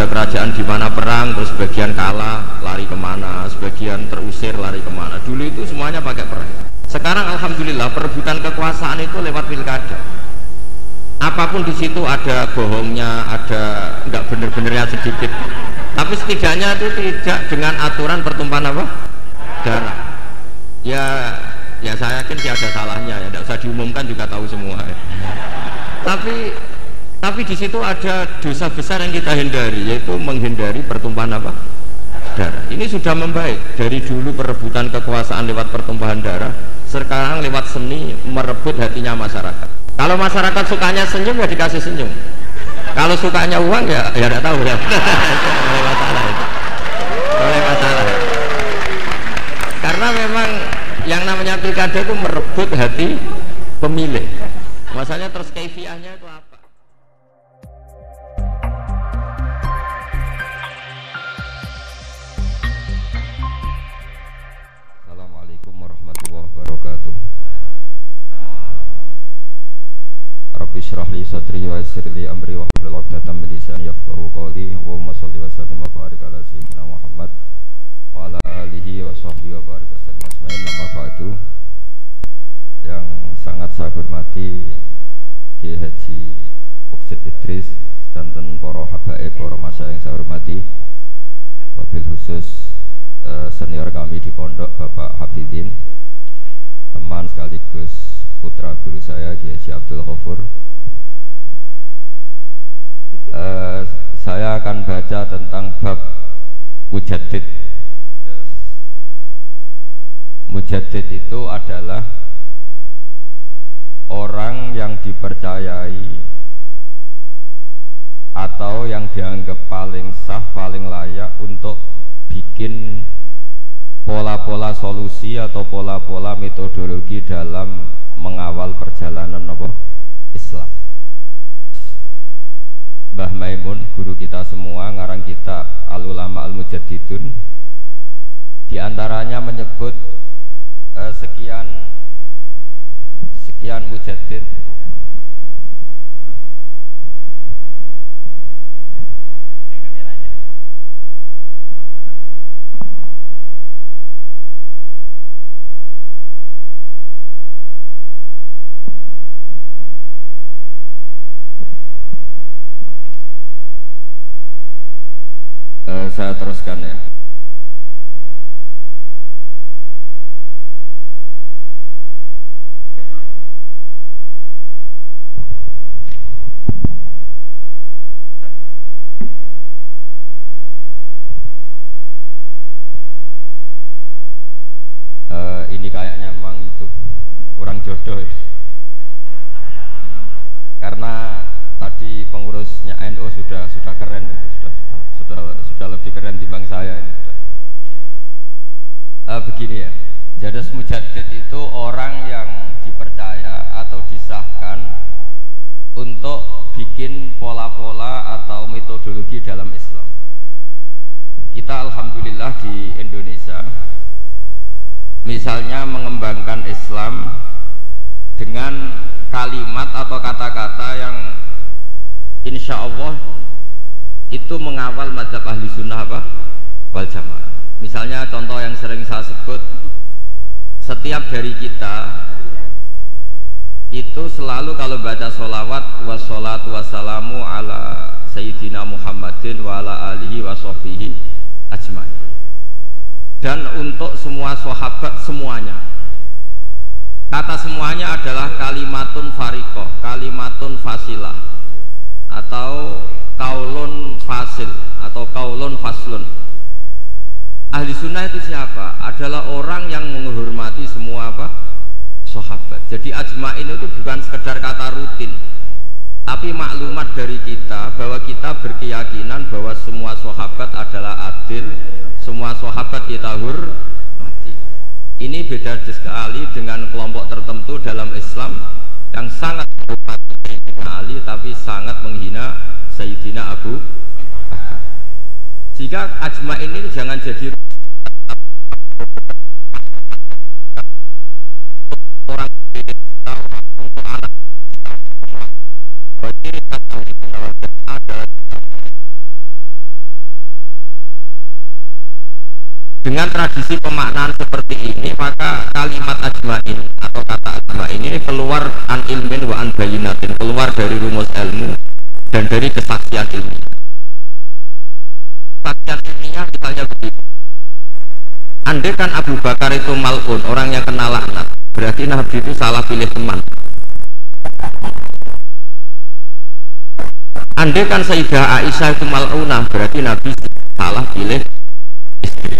ada kerajaan di mana perang terus sebagian kalah lari ke mana sebagian terusir lari ke mana. Dulu itu semuanya pakai perang. Sekarang alhamdulillah perebutan kekuasaan itu lewat pilkada. Apa pun di situ ada bohongnya ada nggak bener-benernya sedikit. Tapi setidaknya itu tidak dengan aturan pertumpahan apa? Darah. Ya ya saya yakin sih ada salahnya ya tidak usah diumumkan juga tahu semua ya. tapi tapi di situ ada dosa besar yang kita hindari yaitu menghindari pertumpahan apa? Darah. Ini sudah membaik. Dari dulu perebutan kekuasaan lewat pertumpahan darah sekarang lewat seni merebut hatinya masyarakat. Kalau masyarakat sukanya senyum ya dikasih senyum. Kalau sukanya uang ya ya tidak tahu ya. Boleh masalah. Boleh masalah karena memang yang namanya pilkada itu merebut hati pemilih masalahnya terus kaifiahnya itu wa yassir li amri wa hlul 'uqdatam min lisani yafqahu qawli. Allahumma shalli wa sallim wa barik ala sayyidina Muhammad wa ala alihi wa sahbihi wa barik wasallam asma'in nama ba'du. Yang sangat saya hormati Kiai Haji Uksid Idris dan para habaib, para masa yang saya hormati. Wabil khusus eh, senior kami di pondok Bapak Hafidin teman sekaligus putra guru saya Kiai Abdul Ghafur Eh, saya akan baca tentang bab mujaddid mujaddid itu adalah orang yang dipercayai atau yang dianggap paling sah, paling layak untuk bikin pola-pola solusi atau pola-pola metodologi dalam mengawal perjalanan apa? Islam. Mbah Maimun, guru kita semua, ngarang kitab Al Ulama Al Mujaddidun. Di antaranya menyebut eh, sekian sekian mujaddid Eh, saya teruskan ya. Eh, ini kayaknya memang itu kurang jodoh. Karena tadi pengurusnya NU sudah sudah keren itu sudah sudah sudah sudah lebih keren dibanding saya ini. Eh, begini ya, jadas mujaddid itu orang yang dipercaya atau disahkan untuk bikin pola-pola atau metodologi dalam Islam. Kita alhamdulillah di Indonesia misalnya mengembangkan Islam dengan kalimat atau kata-kata yang insya Allah itu mengawal madhab ahli sunnah apa? wal jamaah misalnya contoh yang sering saya sebut setiap dari kita itu selalu kalau baca sholawat wassalatu wassalamu ala sayyidina Muhammadin wa ala alihi wa sahbihi ajmain dan untuk semua sahabat semuanya kata semuanya adalah kalimatun farikoh kalimatun fasilah atau kaulun fasil atau kaulun faslun ahli sunnah itu siapa? adalah orang yang menghormati semua apa? sahabat jadi ajma'in itu bukan sekedar kata rutin tapi maklumat dari kita bahwa kita berkeyakinan bahwa semua sahabat adalah adil semua sahabat kita hormati ini beda sekali dengan kelompok tertentu dalam Islam yang sangat menghormati Ali tapi sangat menghina Sayyidina Abu Bakar. Jika ajma ini jangan jadi orang untuk anak dengan tradisi pemaknaan seperti ini maka kalimat ajma'in atau kata ajma'in ini keluar an ilmin wa an bayinatin keluar dari rumus ilmu dan dari kesaksian ilmiah. Kesaksian ilmiah misalnya begini. Andai kan Abu Bakar itu malun orang yang kena laknat berarti Nabi itu salah pilih teman. Andai kan Sayyidah Aisyah itu malunah berarti Nabi salah pilih istri.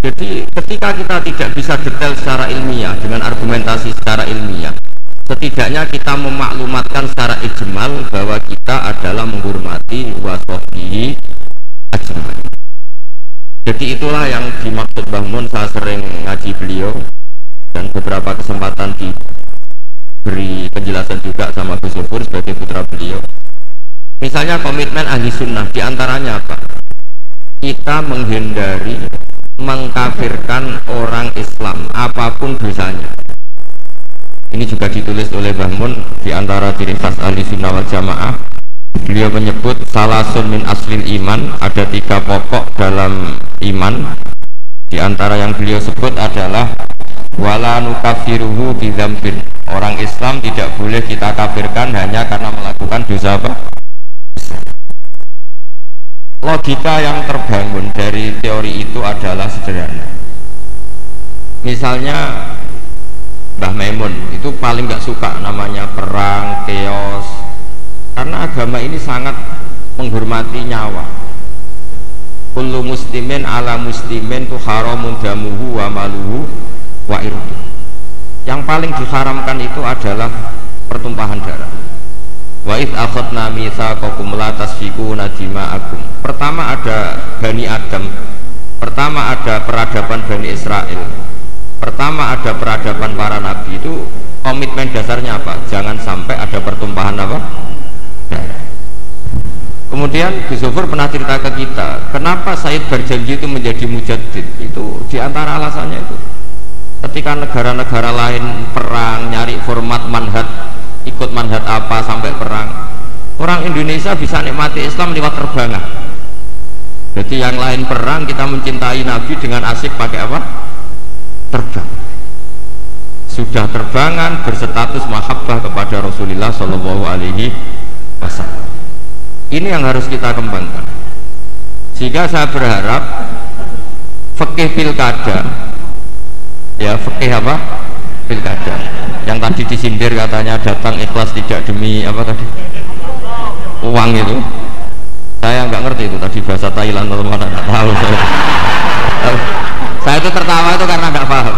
Jadi ketika kita tidak bisa detail secara ilmiah dengan argumentasi secara ilmiah, setidaknya kita memaklumatkan secara ijmal bahwa kita adalah menghormati wasofi ajmal. Jadi itulah yang dimaksud Bahmun saya sering ngaji beliau dan beberapa kesempatan diberi penjelasan juga sama Gus Sufur sebagai putra beliau. Misalnya komitmen ahli sunnah di antaranya apa? Kita menghindari mengkafirkan orang Islam apa pun dosanya ini juga ditulis oleh Bahmun di antara ciri khas ahli sunnah wal jamaah. Beliau menyebut salasun min aslin iman ada tiga pokok dalam iman. Di antara yang beliau sebut adalah wala nukafiruhu bidambin orang Islam tidak boleh kita kafirkan hanya karena melakukan dosa apa? logika yang terbangun dari teori itu adalah sederhana. Misalnya Mbah Maimun itu paling nggak suka namanya perang, chaos karena agama ini sangat menghormati nyawa kullu muslimin ala muslimin tu haramun damuhu wa maluhu wa irdu yang paling diharamkan itu adalah pertumpahan darah Wa id akhadna mitsaqakum la tasfikuna dima'akum. Pertama ada Bani Adam. Pertama ada peradaban Bani Israel. Pertama ada peradaban para nabi itu komitmen dasarnya apa? Jangan sampai ada pertumpahan apa? Kemudian Gus pernah cerita ke kita, kenapa Said berjanji itu menjadi mujaddid? Itu di antara alasannya itu. Ketika negara-negara lain perang, nyari format manhat ikut manhat apa sampai perang orang Indonesia bisa nikmati Islam lewat terbangan jadi yang lain perang kita mencintai Nabi dengan asik pakai apa? Terbang. Sudah terbangan berstatus mahabbah kepada Rasulullah Shallallahu Alaihi Wasallam. Ini yang harus kita kembangkan. Sehingga saya berharap fikih pilkada ya fikih apa? Pilkada. Yang tadi disindir katanya datang ikhlas tidak demi apa tadi? Uang itu. Saya nggak ngerti itu tadi bahasa Thailand atau mana nggak tahu. Saya. Saya itu tertawa itu karena nggak paham.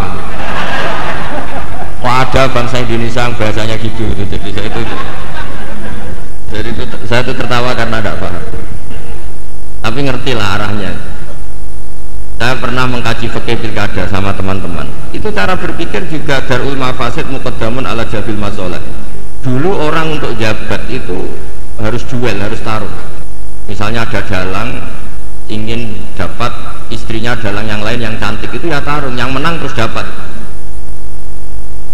Kok ada bangsa Indonesia yang bahasanya gitu jadi saya itu jadi itu saya itu tertawa karena nggak paham. Tapi ngerti lah arahnya. Saya pernah mengkaji fikih pilkada sama teman-teman. Itu cara berpikir juga darul mafasid muqaddamun ala jabil masolat dulu orang untuk jabat itu harus duel, harus taruh. Misalnya ada dalang ingin dapat istrinya dalang yang lain yang cantik itu ya taruh yang menang terus dapat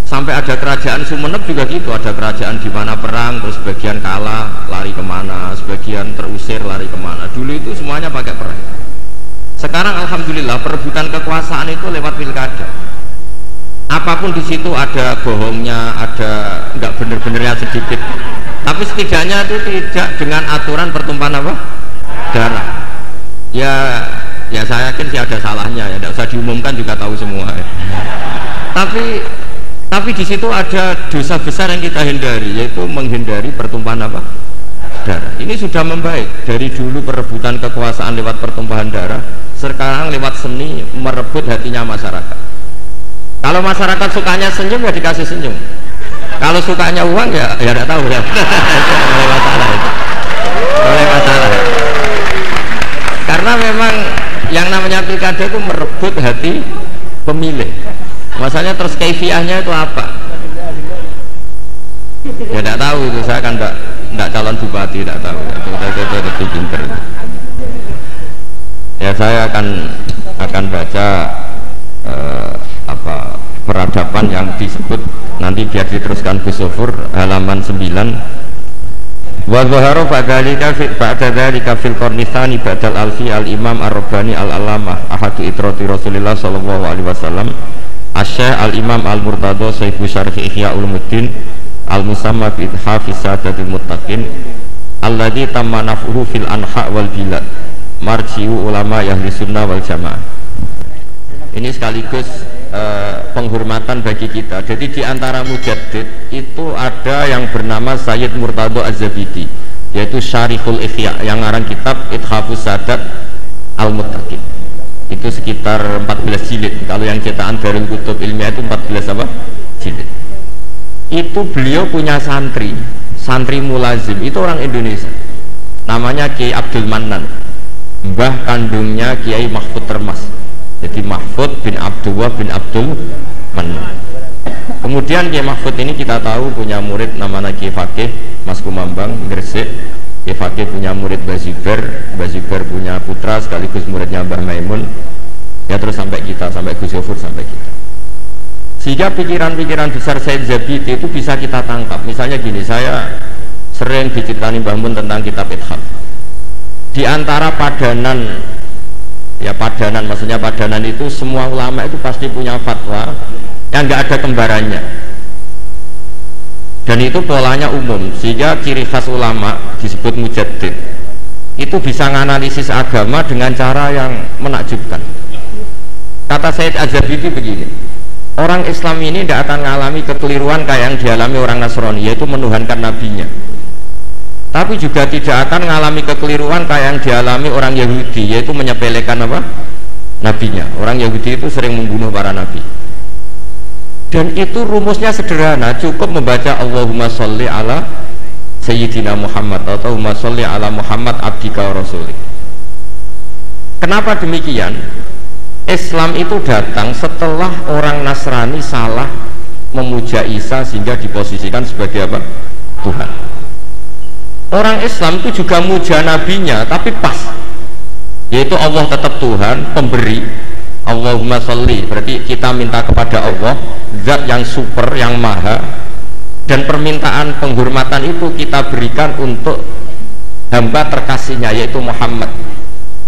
sampai ada kerajaan Sumeneb juga gitu ada kerajaan di mana perang terus sebagian kalah lari ke mana sebagian terusir lari ke mana dulu itu semuanya pakai perang sekarang alhamdulillah perebutan kekuasaan itu lewat pilkada. Apa pun di situ ada bohongnya, ada nggak bener-benernya sedikit. Tapi setidaknya itu tidak dengan aturan pertumpahan apa? Darah. Ya, ya saya yakin sih ada salahnya ya, tidak usah diumumkan juga tahu semua. Ya. Tapi tapi di situ ada dosa besar yang kita hindari yaitu menghindari pertumpahan apa? darah. Ini sudah membaik dari dulu perebutan kekuasaan lewat pertumpahan darah sekarang lewat seni merebut hatinya masyarakat kalau masyarakat sukanya senyum ya dikasih senyum kalau sukanya uang ya ya tidak tahu ya boleh masalah boleh masalah karena memang yang namanya pilkada itu merebut hati pemilih. Masalahnya terus kaifiahnya itu apa? Ya tidak tahu itu. Saya kan tidak calon bupati tidak tahu. Itu, itu, lebih pinter ya saya akan akan baca eh, apa peradaban yang disebut nanti biar diteruskan Gus halaman 9 wa dhahara ba'dalika fi ba'da dzalika fil qarni tsani ba'dal alfi al imam ar-rabbani al alamah ahadu itrati rasulillah sallallahu alaihi wasallam. Asy al imam al murtadha sayyidu syarh ihya ulumuddin al musamma bi hafiz sadatil muttaqin alladhi tamma naf'uhu fil anha wal bilad marjiu ulama ahli sunnah wal jamaah. Ini sekaligus uh, penghormatan bagi kita. Jadi di antara mujaddid itu ada yang bernama Sayyid Murtado Az-Zabidi yaitu Syarihul Ihya yang ngarang kitab Ithafus Sadat Al-Muttaqin. Itu sekitar 14 jilid. Kalau yang cetakan Darul Kutub Ilmiah itu 14 apa? jilid. Itu beliau punya santri santri mulazim. Itu orang Indonesia. Namanya Kiai Abdul Manan mbah kandungnya Kiai Mahfud Termas jadi Mahfud bin Abdullah bin Abdul Manan kemudian Kiai Mahfud ini kita tahu punya murid namanya Kiai Fakih Mas Kumambang Gresik. Kiai Fakih punya murid Bazibar Bazibar punya putra sekaligus muridnya Mbah Maimun. Ya terus sampai kita sampai Gus Yofur sampai kita. Sehingga pikiran-pikiran besar Said Zabidi itu bisa kita tangkap. Misalnya gini saya sering diceritani Mbah Mun tentang kitab Ithaf di antara padanan ya padanan maksudnya padanan itu semua ulama itu pasti punya fatwa yang nggak ada kembarannya. Dan itu polanya umum sehingga ciri khas ulama disebut mujaddid. Itu bisa menganalisis agama dengan cara yang menakjubkan. Kata Said Azabidi begini orang Islam ini tidak akan mengalami kekeliruan kayak yang dialami orang Nasrani yaitu menuhankan nabinya tapi juga tidak akan mengalami kekeliruan kayak yang dialami orang Yahudi yaitu menyepelekan apa? Nabinya. Orang Yahudi itu sering membunuh para nabi. Dan itu rumusnya sederhana cukup membaca Allahumma sholli ala Sayyidina Muhammad atau Allahumma sholli ala Muhammad abdika rasuli. Kenapa demikian? Islam itu datang setelah orang Nasrani salah memuja Isa sehingga diposisikan sebagai apa? Tuhan. Orang Islam itu juga muja nabinya tapi pas. Yaitu Allah tetap Tuhan, pemberi. Allahumma sholli berarti kita minta kepada Allah zat yang super, yang maha dan permintaan penghormatan itu kita berikan untuk hamba terkasihnya yaitu Muhammad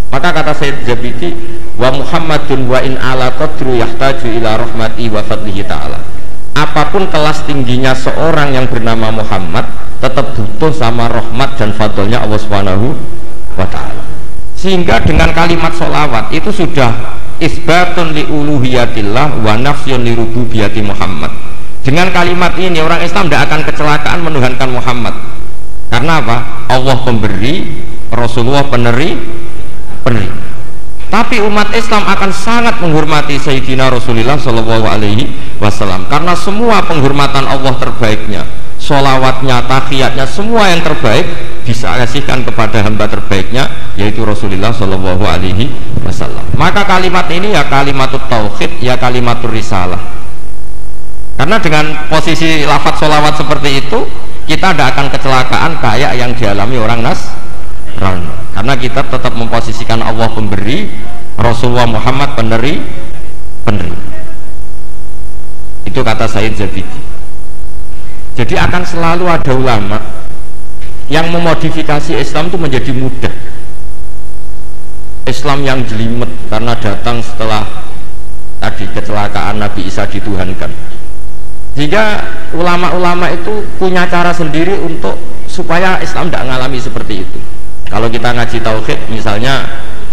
maka kata Sayyid Zabidi wa Muhammadun wa in ala qadru yahtaju ila rahmati wa fadlihi ta'ala apa pun kelas tingginya seorang yang bernama Muhammad tetap butuh sama rahmat dan fadlnya Allah subhanahu wa ta'ala. Sehingga dengan kalimat solawat itu sudah isbatun li uluhiyatillah wa nafsyun li rububiyati Muhammad. Dengan kalimat ini orang Islam tidak akan kecelakaan menuhankan Muhammad. Karena apa? Allah pemberi Rasulullah peneri peneri tapi umat Islam akan sangat menghormati Sayyidina Rasulullah Shallallahu Alaihi Wasallam. Karena semua penghormatan Allah terbaiknya solawatnya, tahiyatnya, semua yang terbaik bisa kasihkan kepada hamba terbaiknya yaitu Rasulullah Shallallahu Alaihi Wasallam. Maka kalimat ini ya kalimat tauhid ya kalimat risalah. Karena dengan posisi lafat solawat seperti itu kita tidak akan kecelakaan kayak yang dialami orang Nas karena kita tetap memposisikan Allah pemberi Rasulullah Muhammad peneri peneri. Itu kata Said Zabidi. Jadi akan selalu ada ulama yang memodifikasi Islam itu menjadi mudah. Islam yang jelimet karena datang setelah tadi kecelakaan Nabi Isa dituhankan. Sehingga ulama-ulama itu punya cara sendiri untuk supaya Islam tidak mengalami seperti itu kalau kita ngaji tauhid misalnya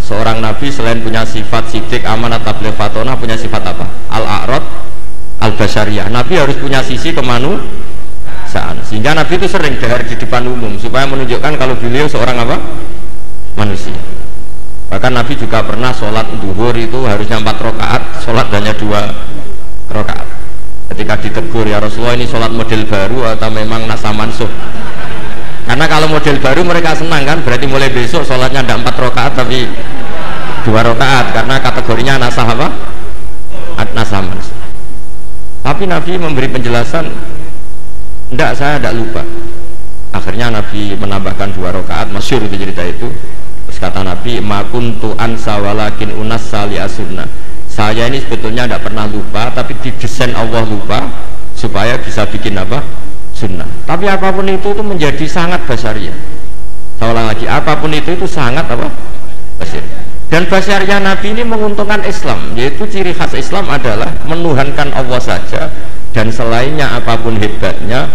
seorang nabi selain punya sifat sidik amanat tabligh fatona punya sifat apa? Al-a'rad al-basyariyah nabi harus punya sisi kemanusiaan. Sehingga nabi itu sering dahar di depan umum supaya menunjukkan kalau beliau seorang apa? Manusia. Bahkan nabi juga pernah sholat duhur itu harusnya empat rakaat sholat hanya dua rakaat. Ketika ditegur ya Rasulullah ini sholat model baru atau memang nasa mansuh karena kalau model baru mereka senang kan berarti mulai besok sholatnya ada empat rakaat tapi dua rakaat karena kategorinya nasah apa? Nasah tapi Nabi memberi penjelasan tidak saya tidak lupa. Akhirnya Nabi menambahkan dua rakaat masyur itu cerita itu. Terus kata Nabi makuntu ansa walakin unas sali asunna saya ini sebetulnya tidak pernah lupa tapi didesain Allah lupa supaya bisa bikin apa sunnah. Tapi apa pun itu itu menjadi sangat basaria. Saya ulang lagi apa pun itu itu sangat apa? Basir dan basaria Nabi ini menguntungkan Islam yaitu ciri khas Islam adalah menuhankan Allah saja dan selainnya apa pun hebatnya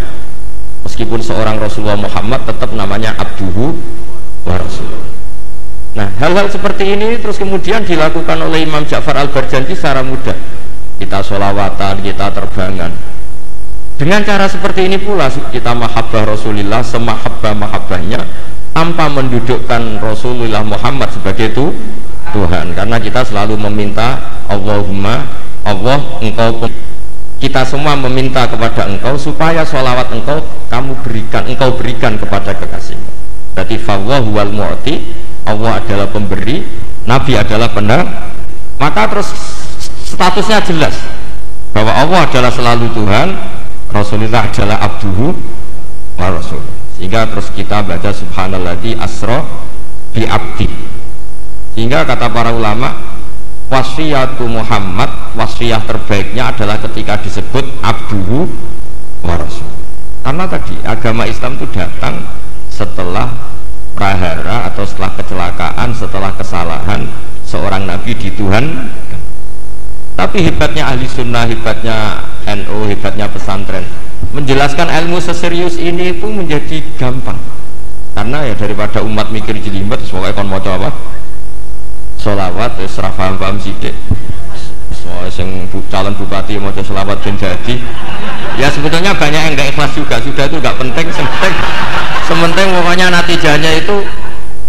meskipun seorang Rasulullah Muhammad tetap namanya abduhu wa rasul nah hal-hal seperti ini terus kemudian dilakukan oleh Imam Ja'far al-Barjanji secara mudah. Kita sholawatan, kita terbangan dengan cara seperti ini pula kita mahabbah Rasulullah semahabbah mahabbahnya tanpa mendudukkan Rasulullah Muhammad sebagai itu Tuhan. Karena kita selalu meminta Allahumma Allah engkau kita semua meminta kepada engkau supaya sholawat engkau kamu berikan engkau berikan kepada kekasihmu. Berarti fawwahu wal mu'ti Allah adalah pemberi Nabi adalah benar maka terus statusnya jelas bahwa Allah adalah selalu Tuhan Rasulullah adalah abduhu wa rasul. Sehingga terus kita baca subhanalladzi asra bi abdi. Sehingga kata para ulama wasiyatu Muhammad wasiyah terbaiknya adalah ketika disebut abduhu wa rasul. Karena tadi agama Islam itu datang setelah prahara atau setelah kecelakaan setelah kesalahan seorang nabi di Tuhan tapi hebatnya ahli sunnah hebatnya NU hebatnya pesantren. Menjelaskan ilmu seserius ini itu menjadi gampang. Karena ya daripada umat mikir jelimet semoga kon mau apa? Solawat ya serah paham paham sidik soalnya yang bu, calon bupati mau selawat dan jadi. Ya sebetulnya banyak yang nggak ikhlas juga. Sudah itu nggak penting sementing sementing pokoknya natijahnya itu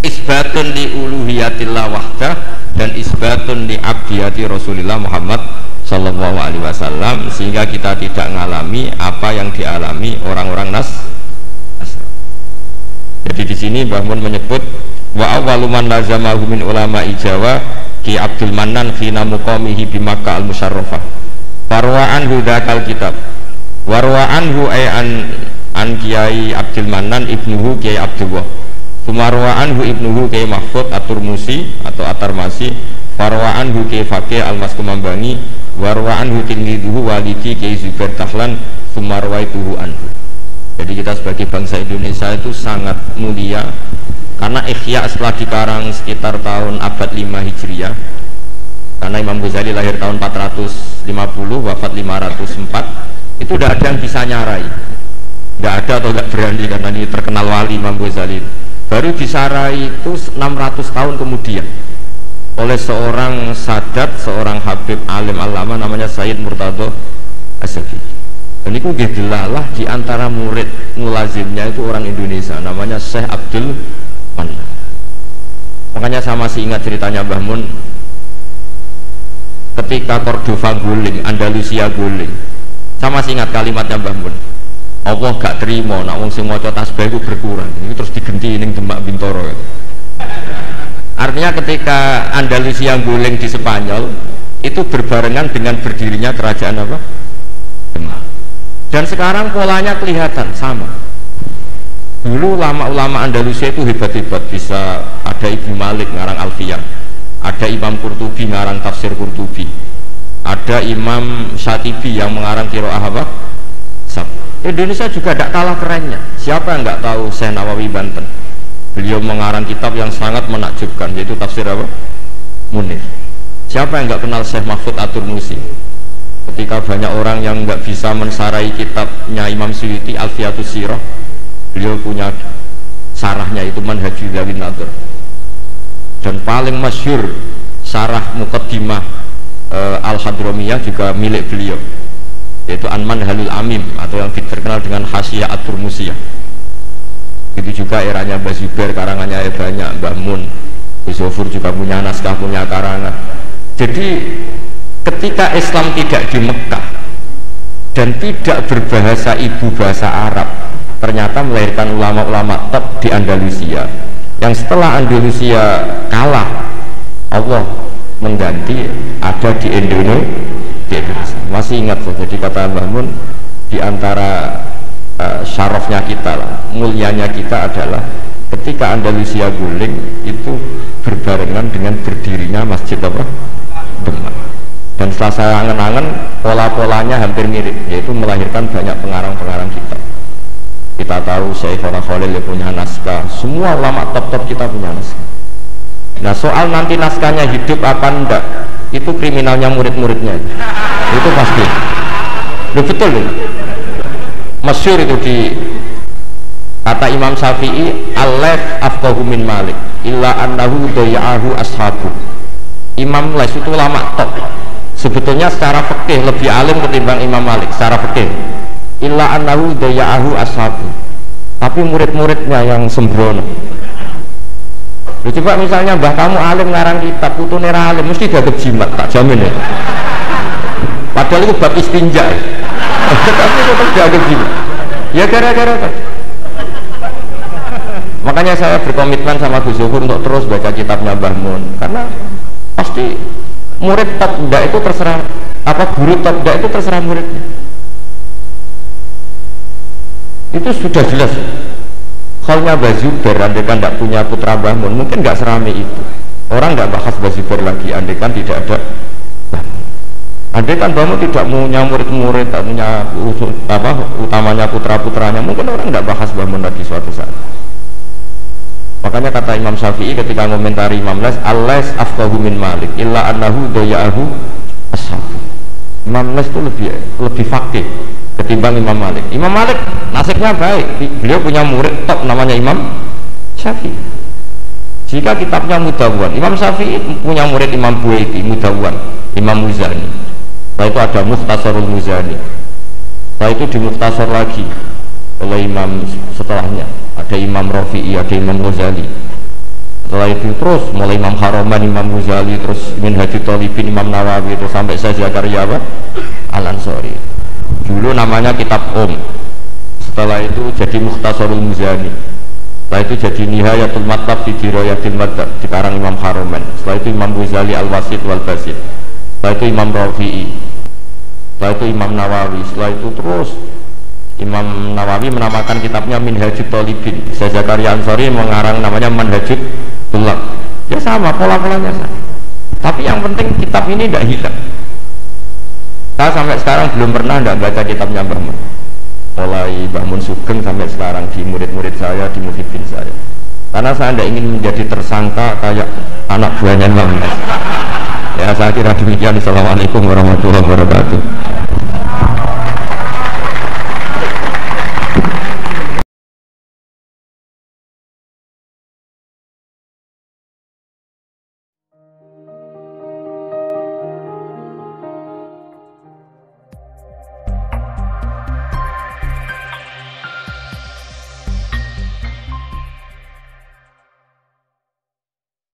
isbatun di uluhiyatillah wahdah dan isbatun di abdiyati Rasulullah Muhammad Sallallahu Alaihi Wasallam sehingga kita tidak mengalami apa yang dialami orang-orang nas jadi di sini Mbah Mun menyebut wa awaluman lazamahu min ulama ijawa ki Abdul Manan khina muqamihi bi Makkah al Musarrafah farwaan hudakal kitab. Warwaan hu an an Kiai Abdul Manan ibnuhu Kiai Abdullah Sumarwa anhu ibnuhu kay Mahfud Atur-Musi atau Atarmasi Farwa anhu kay Fakih Almas Kumambani Warwa anhu tilmiduhu walidi kay Zubair Tahlan Sumarwa ituhu anhu. Jadi kita sebagai bangsa Indonesia itu sangat mulia Karena ikhya setelah dikarang sekitar tahun abad 5 Hijriah. Karena Imam Ghazali lahir tahun 450 wafat 504 Itu tidak ada yang bisa nyarai. Tidak ada atau tidak berani karena ini terkenal wali Imam Ghazali baru disarai itu 600 tahun kemudian. Oleh seorang sadat, seorang habib alim alama namanya Said Murtado Asafi. Dan itu dilalah di antara murid mulazimnya itu orang Indonesia namanya Syekh Abdul Manan makanya saya masih ingat ceritanya Mbah Mun. Ketika Cordova guling, Andalusia guling. Saya masih ingat kalimatnya Mbah Mun Allah gak terima nak wong sing maca tasbih itu berkurang. Ini terus digenti ning Demak Bintoro artinya ketika Andalusia guling di Spanyol itu berbarengan dengan berdirinya kerajaan apa? Demak. Dan sekarang polanya kelihatan sama. Dulu ulama-ulama Andalusia itu hebat-hebat. Bisa ada Ibu Malik ngarang Alfiyah ada Imam Qurtubi ngarang tafsir Qurtubi ada Imam Syatibi yang mengarang Kiroah apa? Indonesia juga tidak kalah kerennya. Siapa yang nggak tahu Syekh Nawawi Banten? Beliau mengarang kitab yang sangat menakjubkan yaitu tafsir apa? Munir. Siapa yang nggak kenal Syekh Mahfud Atur Musi ketika banyak orang yang nggak bisa mensarai kitabnya Imam Suyuti Alfiatus Sirah beliau punya sarahnya itu Manhajul Zawin Nadur dan paling masyur sarah mukaddimah e, Al-Hadromiyah juga milik beliau yaitu Anman Halul Amim atau yang terkenal dengan Hasyiah Atur Musiyah itu juga eranya Mbah Zubair karangannya ya banyak Mbah Mun Bisofur juga punya naskah punya karangan. Jadi ketika Islam tidak di Mekah dan tidak berbahasa ibu bahasa Arab ternyata melahirkan ulama-ulama top di Andalusia. Yang setelah Andalusia kalah Allah mengganti ada di Indonesia di Indonesia masih ingat saya jadi kata Mbah Mun di antara uh, syarafnya kita lah mulianya kita adalah ketika Andalusia guling itu berbarengan dengan berdirinya masjid apa? Demak. Dan setelah saya angen-angen pola-polanya hampir mirip yaitu melahirkan banyak pengarang-pengarang kita. Kita tahu Syekhona Khalil ya punya naskah. Semua ulama top-top kita punya naskah. Nah soal nanti naskahnya hidup apa enggak itu kriminalnya murid-muridnya. Itu pasti. Loh, betul loh. Masyur itu di kata Imam Syafi'i alef afqahu min malik illa annahu daya'ahu ashabu. Imam Les itu lama top sebetulnya secara fikih lebih alim ketimbang Imam Malik secara fikih. Illa annahu daya'ahu ashabu. Tapi murid-muridnya yang sembrono Lu coba misalnya mbah kamu alim ngarang kitab putu nera alim mesti gak jimat tak jamin ya. Padahal itu bab istinja ya. tapi tetap gak jimat. Ya gara-gara makanya saya berkomitmen sama Gus Zuhur untuk terus baca kitabnya Mbah Mun. Karena pasti murid top itu terserah apa guru top itu terserah muridnya. Itu sudah jelas halnya Bazuber andekan tidak punya putra bangun. Mungkin nggak serame itu. Orang nggak bahas Bazuber lagi andekan tidak ada Andai kan bangun tidak punya murid-murid, tak punya apa utamanya putra-putranya, mungkin orang nggak bahas bangun lagi suatu saat. Makanya kata Imam Syafi'i ketika komentari Imam Les, Allah afqahu min Malik, illa annahu doya'ahu ashab. Imam Les itu lebih lebih fakih ketimbang Imam Malik. Imam Malik nasibnya baik. Beliau punya murid top namanya Imam Syafi'i. Jika kitabnya Mudawan Imam Syafi'i punya murid Imam Buaiti Mudawan Imam Muzani. Setelah itu ada Muhtasarul Muzani. Setelah itu dimuktasar lagi oleh imam setelahnya. Ada Imam Rafi'i ada Imam Ghazali setelah itu terus mulai Imam Haroman Imam Ghazali terus Haji Talibin Imam Nawawi terus sampai saya Zakaria apa? Al Ansori dulu namanya kitab Om. Setelah itu jadi Mukhtasarul Muzani. Setelah itu jadi Nihayatul Matab di Diroyatil di karang Imam Haromen. Setelah itu Imam Ghazali Al-Wasid Wal Basid setelah itu Imam Rafi'i. Setelah itu Imam Nawawi. Setelah itu terus Imam Nawawi menamakan kitabnya Minhajul Talibin. Saya Zakaria Ansori mengarang namanya Manhajul Tulak. Ya sama pola-polanya tapi yang penting kitab ini tidak hilang saya sampai sekarang belum pernah tidak baca kitabnya Mbah Mun. Mulai Mbah Mun Sugeng sampai sekarang di murid-murid saya di muhibin saya. Karena saya tidak ingin menjadi tersangka kayak anak buahnya Mbah Mun. Ya saya kira demikian. Assalamualaikum warahmatullahi wabarakatuh